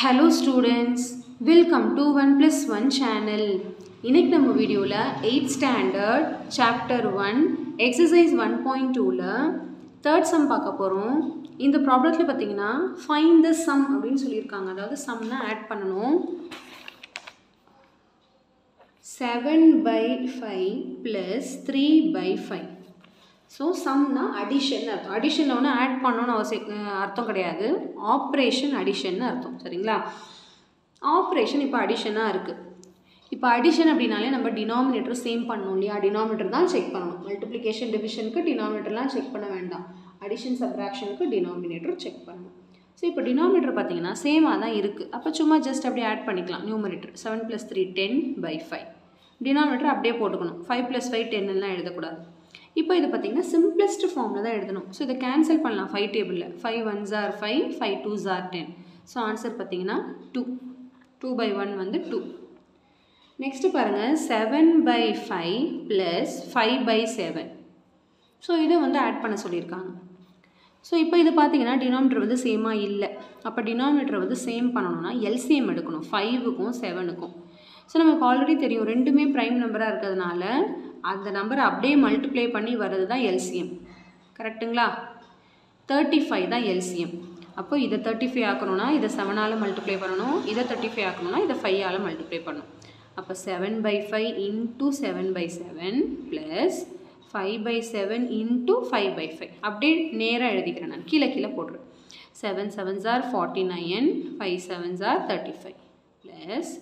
Hello students welcome to one plus one channel இன்னைக்கு நம்ம வீடியோவில் eight standard chapter one exercise one point டூவில் third sum பார்க்க போகிறோம் இந்த ப்ராப்ளத்தில் பார்த்தீங்கன்னா ஃபைன் த சம் அப்படின்னு சொல்லியிருக்காங்க. அதாவது சம்னா ஆட் பண்ணணும். Seven by five plus three by five so சம்னா addition அர்த்தம். அடிஷனில் ஒன்று ஆட் பண்ணணும்னு அவசியம் அர்த்தம் கிடையாது. ஆப்ரேஷன் அடிஷன் அர்த்தம். சரிங்களா? ஆப்ரேஷன் இப்போ அடிஷனாக இருக்குது இப்போ அடிஷன் அப்படின்னாலே நம்ம டினாமினேட்டர் சேம் பண்ணணும் இல்லையா? டினாமினேட்டர் தான் செக் பண்ணணும். மல்டிப்ளிகேஷன் டிவிஷனுக்கு டினாமினேட்டர்லாம் செக் பண்ண வேண்டாம். அடிஷன் சப்ராக்ஷனுக்கு டினாமினேட்டர் செக் பண்ணணும். ஸோ இப்போ டினாமினேட்டர் பார்த்தீங்கன்னா சேமாக தான் இருக்குது அப்போ சும்மா ஜஸ்ட் அப்படியே ஆட் பண்ணிக்கலாம். Numerator seven plus three ten by five denominator அப்படியே போட்டுக்கணும். ஃபைவ் ப்ளஸ் ஃபைவ் டென்னுலாம் எழுதக்கூடாது. இப்போ இது பார்த்தீங்கன்னா சிம்பிளஸ்ட் ஃபார்மில் தான் எழுதணும். ஸோ இதை கேன்சல் பண்ணலாம். ஃபைவ் டேபிளில் five one jar five five two jar ten so answer பார்த்தீங்கன்னா டூ டூ பை ஒன் வந்து டூ நெக்ஸ்ட்டு பாருங்கள் seven by five plus five by seven so இதை வந்து ஆட் பண்ண சொல்லியிருக்காங்க. ஸோ இப்போ இது பார்த்தீங்கன்னா டினாமினேட்டர் வந்து சேமாக இல்லை. அப்போ டினாமினேட்டர் வந்து சேம் பண்ணணும்னா எல்சிஎம் எடுக்கணும். ஃபைவுக்கும் செவனுக்கும் ஸோ நமக்கு ஆல்ரெடி தெரியும். ரெண்டுமே ப்ரைம் நம்பராக இருக்கிறதுனால அந்த நம்பரை அப்படியே மல்டிப்ளை பண்ணி வர்றது தான் எல்சிஎம் கரெக்டுங்களா தேர்ட்டி ஃபைவ் தான் எல்சிஎம் அப்போ இதை தேர்ட்டி ஃபைவ் ஆக்கணும்னா இதை செவனால் மல்டிப்ளை பண்ணணும். இதை தேர்ட்டி ஃபைவ் ஆக்கணும்னா இதை ஃபைவால் மல்டிப்ளை பண்ணணும். அப்போ seven by five into seven by seven plus five by seven into five by five அப்படியே நேராக எழுதிக்கிறேன் நான். கீழே கீழே போடுறேன் seven sevens are forty nine five seven jar thirty five plus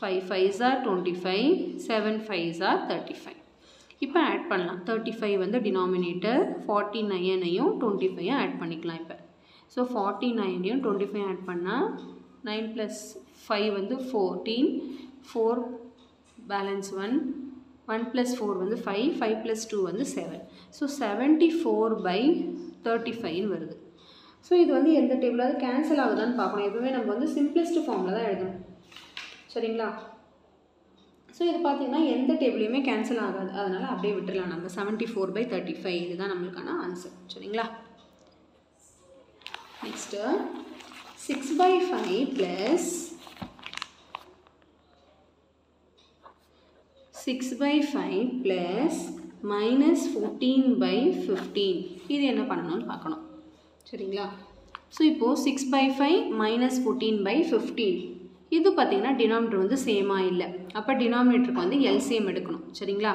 five five jar twenty five seven five jar thirty five இப்போ add பண்ணலாம். Thirty five வந்து டினாமினேட்டர் ஃபார்ட்டி நைனையும் டுவெண்ட்டி ஃபைவும் ஆட் பண்ணிக்கலாம் இப்போ. ஸோ ஃபார்ட்டி நைனையும் டுவெண்ட்டி ஃபைவ் ஆட் பண்ணால் nine plus five வந்து fourteen four balance one one plus four வந்து ஃபைவ் ஃபைவ் ப்ளஸ் டூ வந்து seven so seventy four by thirty ஃபைவ்னு வருது. ஸோ இது வந்து எந்த டேபிளாவது கேன்சல் ஆகுதான்னு பார்க்கணும். எப்பவுமே நம்ம வந்து சிம்பிளஸ்ட் ஃபார்மில் தான் எழுதணும். சரிங்களா? ஸோ இது பார்த்தீங்கன்னா எந்த டேபிளையுமே கேன்சல் ஆகாது. அதனால் அப்படியே விட்டுடலாம் நம்ம seventy four by thirty five இதுதான் நம்மளுக்கான ஆன்சர் சரிங்களா? Next six by five plus six by five plus minus fourteen by fifteen இது என்ன பண்ணணும்னு பார்க்கணும். சரிங்களா? ஸோ இப்போது six by five minus fourteen by fifteen இது பார்த்திங்கன்னா டினாமினேட்டர் வந்து சேமாக இல்லை. அப்போ டினாமினேட்டருக்கு வந்து எல்சிஎம் எடுக்கணும். சரிங்களா?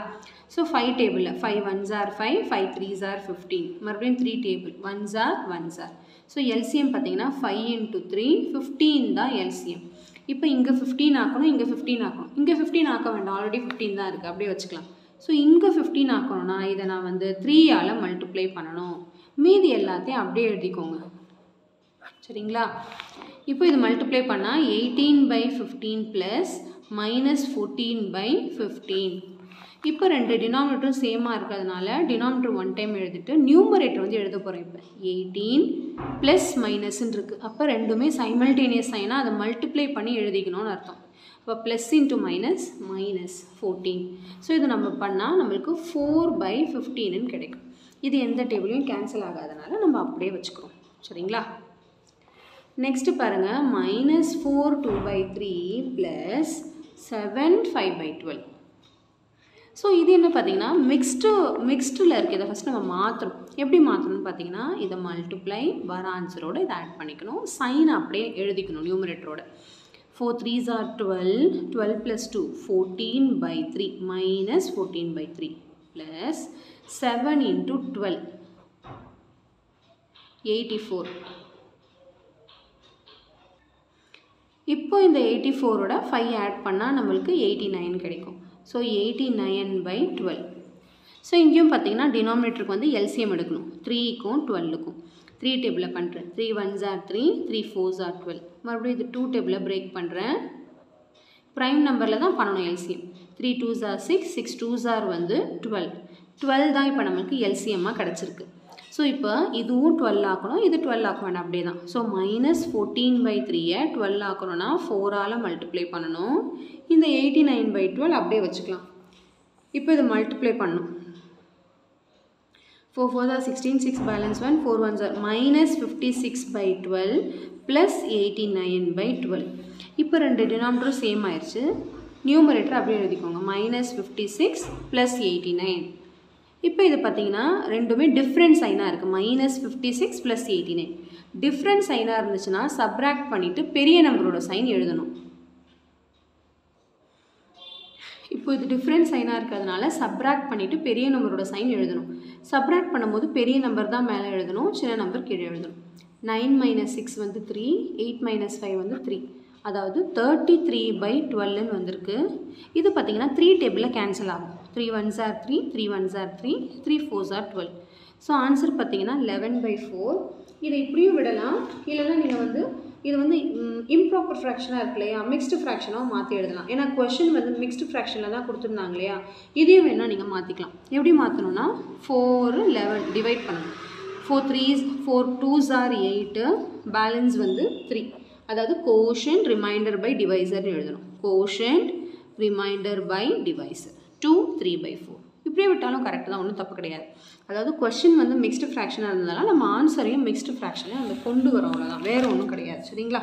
ஸோ ஃபைவ் டேபிளில் five ones are five five three are fifteen மறுபடியும் three table one are one jar so LCM பார்த்தீங்கன்னா ஃபைவ் இன்ட்டு த்ரீ ஃபிஃப்டீன் தான் எல்சிஎம் இப்போ இங்கே ஃபிஃப்டீன் ஆக்கணும் இங்கே ஃபிஃப்டீன் ஆக்கணும். இங்கே ஃபிஃப்டீன் ஆக்க வேண்டாம். ஆல்ரெடி ஃபிஃப்டீன் தான் இருக்குது அப்படியே வச்சுக்கலாம். ஸோ இங்கே ஃபிஃப்டீன் ஆக்கணும்னா இதை நான் வந்து த்ரீயால் மல்டிப்ளை பண்ணணும். மீதி எல்லாத்தையும் அப்படியே எழுதிக்கோங்க. சரிங்களா? இப்போ இது மல்டிப்ளை பண்ணால் eighteen by fifteen plus minus fourteen by fifteen இப்போ ரெண்டு டினாமினேட்டரும் சேமாக இருக்கிறதுனால டினாமினேட்டர் ஒன் டைம் எழுதிட்டு நியூமரேட்டர் வந்து எழுத போகிறோம் இப்போ. எயிட்டீன் ப்ளஸ் மைனஸ்ன்னு இருக்குது அப்போ ரெண்டுமே சைமல்டேனியஸ் ஆகினா அதை மல்டிப்ளை பண்ணி எழுதிக்கணும்னு அர்த்தம். இப்போ plus into minus minus fourteen so இது நம்ம பண்ணால் நம்மளுக்கு ஃபோர் பை ஃபிஃப்டீனுன்னு கிடைக்கும். இது எந்த டேபிளையும் கேன்சல் ஆகாதனால நம்ம அப்படியே வச்சுக்கிறோம். சரிங்களா? நெக்ஸ்ட்டு பாருங்கள் minus four two by three plus seven five by twelve so இது என்ன பார்த்தீங்கன்னா மிக்ஸ்டு மிக்ஸ்டில் இருக்குது இதை ஃபஸ்ட் நம்ம மாற்றணும் எப்படி மாற்றணும்னு பார்த்தீங்கன்னா இதை மல்டிப்ளை வர ஆன்சரோட இதை ஆட் பண்ணிக்கணும். சைன் அப்படியே எழுதிக்கணும் நியூமரேட்டரோட four three are twelve twelve plus two fourteen by three minus fourteen by three plus seven into twelve eighty four இப்போ இந்த எயிட்டி ஃபோரோட ஃபைவ் ஆட் பண்ணால் நம்மளுக்கு எயிட்டி நைன் கிடைக்கும். So eighty nine by twelve so இங்கேயும் பார்த்தீங்கன்னா டினாமினேட்டருக்கு வந்து LCM எடுக்கணும். த்ரீக்கும் டுவெல்லுக்கும் த்ரீ டேபிளில் பண்ணுறேன் three one are three three four jar twelve மறுபடியும் இது டூ டேபிளில் பிரேக் பண்ணுறேன் ப்ரைம் நம்பரில் தான் பண்ணணும் எல்சிஎம் த்ரீ டூ ஜார் சிக்ஸ் சிக்ஸ் டூ ஜார் வந்து டுவெல் டுவெல் தான் இப்போ நம்மளுக்கு எல்சிஎம்மாக கிடச்சிருக்கு. ஸோ இப்போ இதுவும் டுவெல் ஆக்கணும் இது டுவெல் ஆக்க வேண்டாம் அப்படியே தான் ஸோ மைனஸ் ஃபோர்டீன் பை த்ரீயை டுவெல் ஆக்கணும்னா ஃபோரால் மல்டிப்ளை பண்ணணும். இந்த எயிட்டி நைன் பை டுவெல் அப்படியே வச்சுக்கலாம். இப்போ இது மல்டிப்ளை பண்ணணும். ஃபோர் ஃபோர் தான் sixteen six balance one four one sir minus fifty six by twelve plus eighty nine by twelve இப்போ ரெண்டு டினாமிட்டரும் சேம் ஆயிடுச்சு நியூமரேட்டர் அப்படியே எழுதிக்கோங்க. Minus fifty six plus eighty nine இப்போ இது பார்த்தீங்கன்னா ரெண்டுமே டிஃப்ரெண்ட் சைனாக இருக்குது minus fifty six plus eighty nine different சைனாக இருந்துச்சுன்னா சப்ராக்ட் பண்ணிவிட்டு பெரிய நம்பரோட சைன் எழுதணும். இப்போ இது டிஃப்ரெண்ட் சைனாக இருக்கிறதுனால சப்ராக்ட் பண்ணிவிட்டு பெரிய நம்பரோட சைன் எழுதணும். சப்ராக்ட் பண்ணும்போது பெரிய நம்பர் தான் மேலே எழுதணும் சின்ன நம்பர் கீழே எழுதணும். நைன் மைனஸ் சிக்ஸ் வந்து த்ரீ எயிட் மைனஸ் ஃபைவ் வந்து த்ரீ அதாவது தேர்ட்டி த்ரீ பை டுவெல்னு வந்திருக்கு. இது பார்த்தீங்கன்னா த்ரீ டேபிளில் கேன்சல் ஆகும். Three ones are three three ones are three three fours are twelve so answer பார்த்தீங்கன்னா லெவன் பை ஃபோர் இதை இப்படியும் விடலாம். இல்லைன்னா நீங்கள் வந்து இது வந்து இம்ப்ராப்பர் ஃப்ராக்ஷனாக இருக்கு இல்லையா? மிக்ஸ்டு ஃப்ராக்ஷனாக மாற்றி எழுதலாம். ஏன்னா கொஷின் வந்து மிக்ஸ்டு ஃப்ராக்ஷனில் தான் கொடுத்துருந்தாங்க இல்லையா? இதையும் வேணால் நீங்கள் மாற்றிக்கலாம் எப்படி மாற்றணும்னா ஃபோர் லெவன் டிவைட் பண்ணணும். Four threes four twos are eight balance வந்து த்ரீ அதாவது கோஷன் ரிமைண்டர் பை டிவைசர்னு எழுதணும். Quotient remainder by divisor two three by four இப்படியே விட்டாலும் கரெக்டாக தான் ஒன்றும் தப்பு கிடையாது. அதாவது கொஷின் வந்து மிக்ஸ்டு ஃப்ராக்ஷனாக இருந்ததால நம்ம ஆன்சரையும் மிக்ஸ்டு ஃப்ராக்ஷனையும் அந்த கொண்டு வரோம் அவ்வளோதான் வேறு ஒன்றும் கிடையாது சரிங்களா?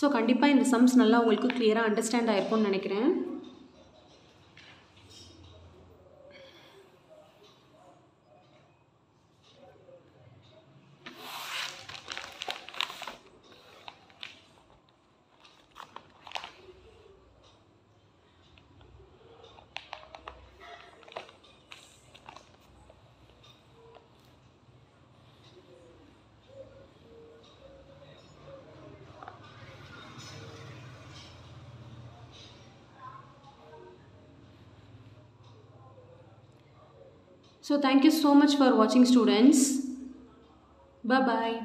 ஸோ கண்டிப்பாக இந்த சம்ஸ் நல்லா உங்களுக்கு கிளியராக அண்டர்ஸ்டாண்ட் ஆயிருக்கும்னு நினைக்கிறேன். So thank you so much for watching students. Bye bye.